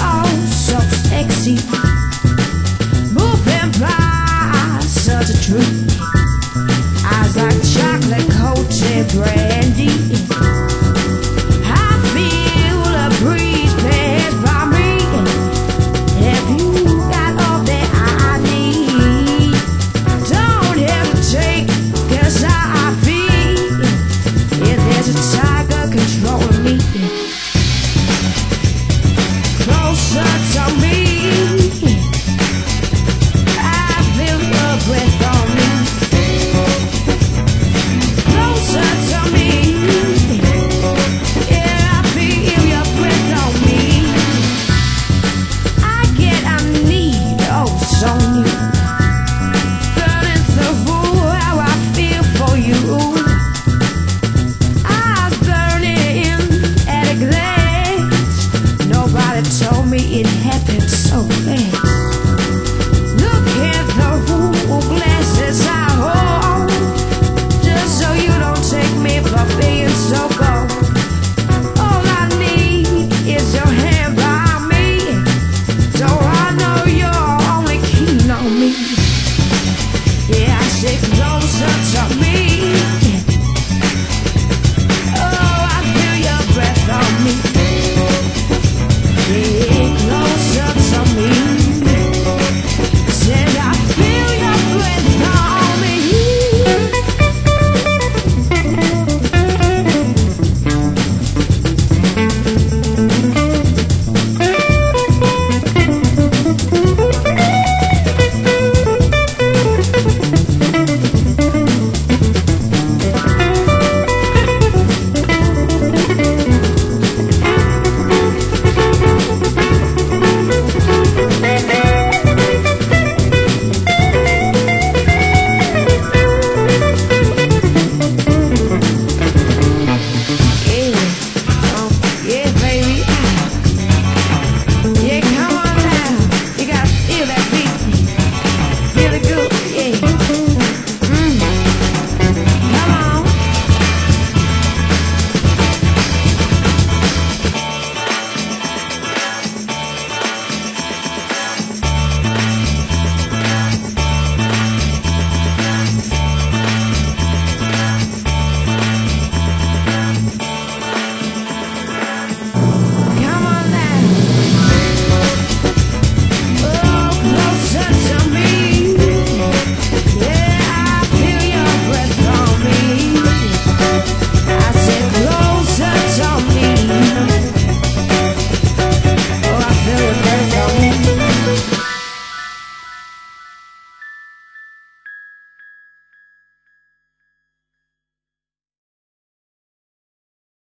oh so sexy. Moving by, such a truth. Eyes like chocolate. It's so bad.